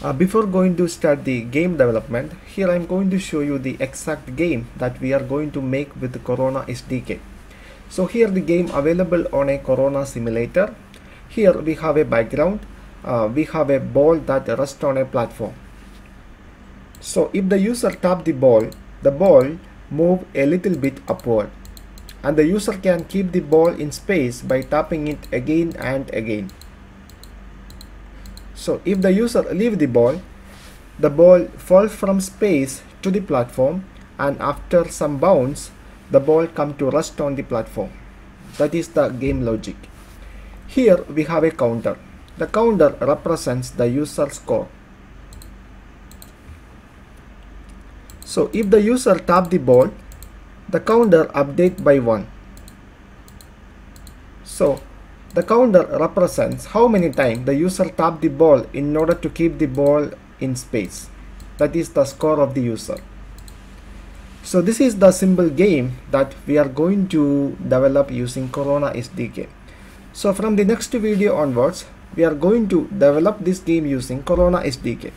Uh, before going to start the game development, here I'm going to show you the exact game that we are going to make with the Corona SDK. So here the game available on a Corona simulator. Here we have a background. Uh, we have a ball that rests on a platform. So if the user tap the ball, the ball move a little bit upward and the user can keep the ball in space by tapping it again and again. So if the user leave the ball, the ball falls from space to the platform and after some bounce, the ball come to rest on the platform. That is the game logic. Here we have a counter. The counter represents the user score. So if the user tap the ball, the counter update by 1. So the counter represents how many times the user tapped the ball in order to keep the ball in space. That is the score of the user. So this is the simple game that we are going to develop using Corona SDK. So from the next video onwards, we are going to develop this game using Corona SDK.